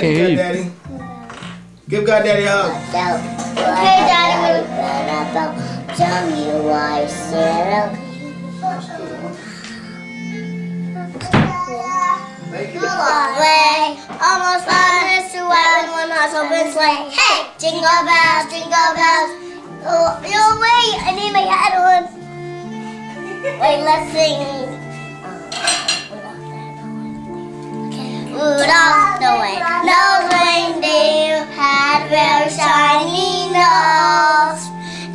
can't hear you. God Daddy. Give God Daddy a hug. Okay, Daddy. Tell me why Sarah. Way, almost on this to when one horse open sleigh. Hey, jingle bells, jingle bells. Oh, no, wait, I need my hat on. Wait, let's sing. The red-nosed reindeer had very shiny nose.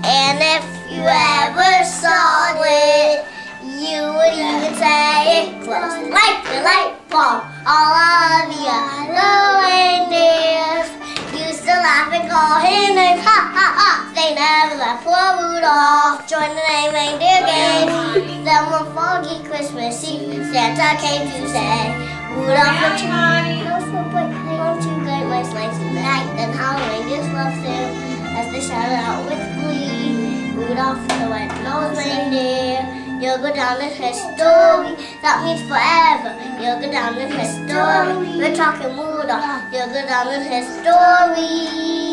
And if you ever saw it, you would even say it glows like the light bulb. All of you little reindeers used to laugh and call him names. Ha ha ha! They never left poor Rudolph. Join the name reindeer game. Then one foggy Christmas Eve, Santa came to say, Rudolph the Then how reindeers loved him as they shouted out with glee. Rudolph the red-nosed reindeer. You'll go down in history. That means forever. You'll go down in history. We're talking Rudolph. You'll go down in history.